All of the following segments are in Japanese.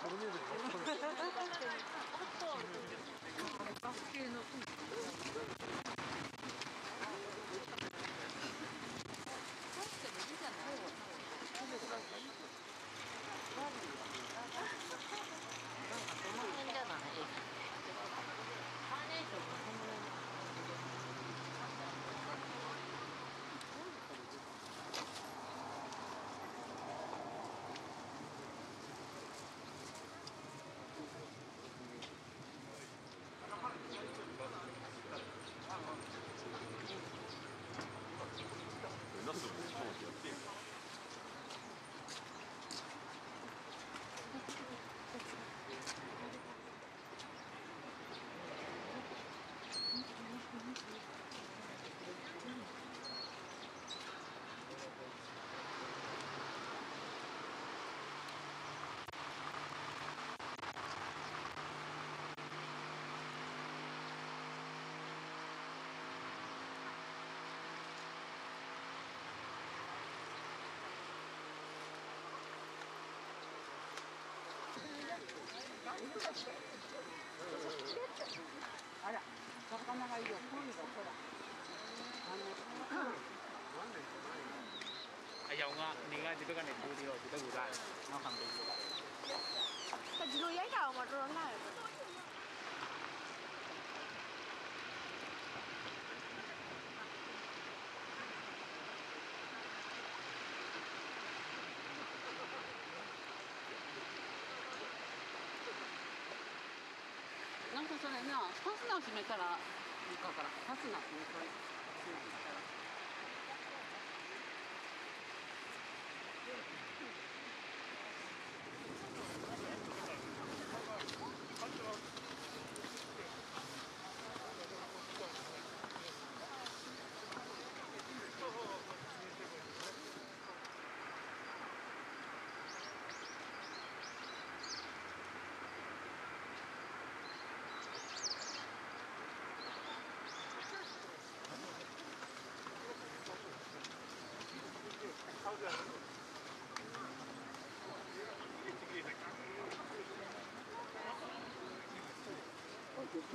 바로 내려 바로 내려 あら、魚がいるよ。今度ほら。ayaw nga, hindi nga dito ka nagduli o, dito gula, no, kambing gula. Pag gula ikaw, matulong na. ファスナー閉めたら床かからファスナー閉めたら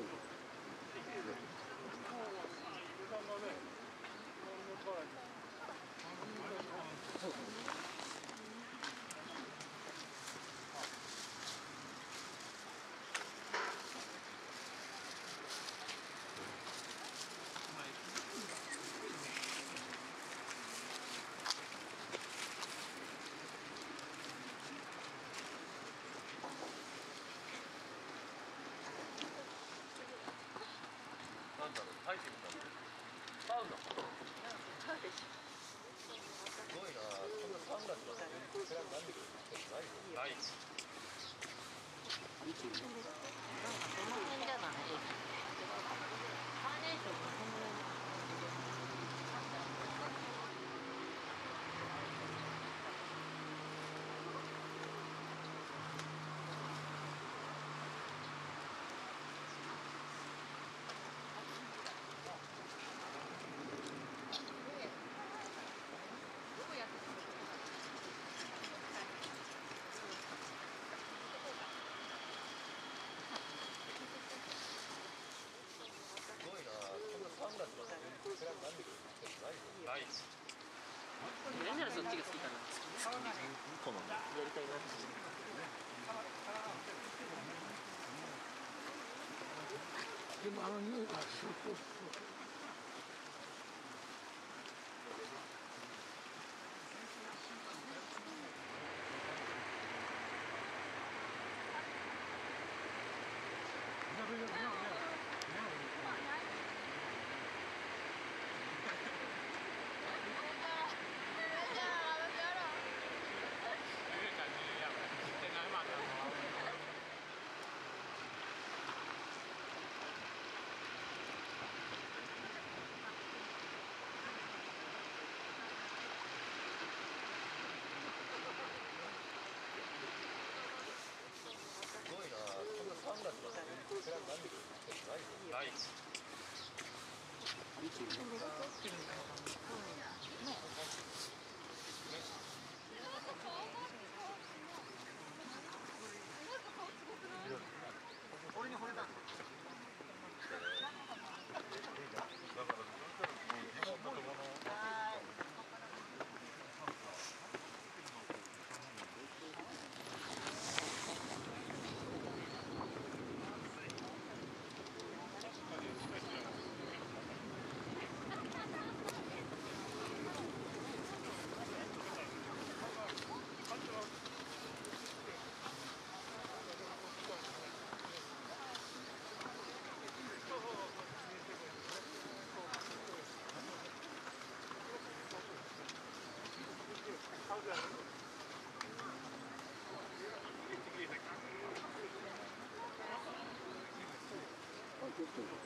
閉めたらなんだろう入ってみたのサウナすごいなそんなサウナとかそれはなんでないよないこの辺じゃないカーネーションがこの辺すごいなそんなサウナとかそれはなんでないよない何ならそっちが好きかな好みやりたいなでもあの匂いがそうそうそうすごいなそんなサウナとかそれはなんでないよないちょっと。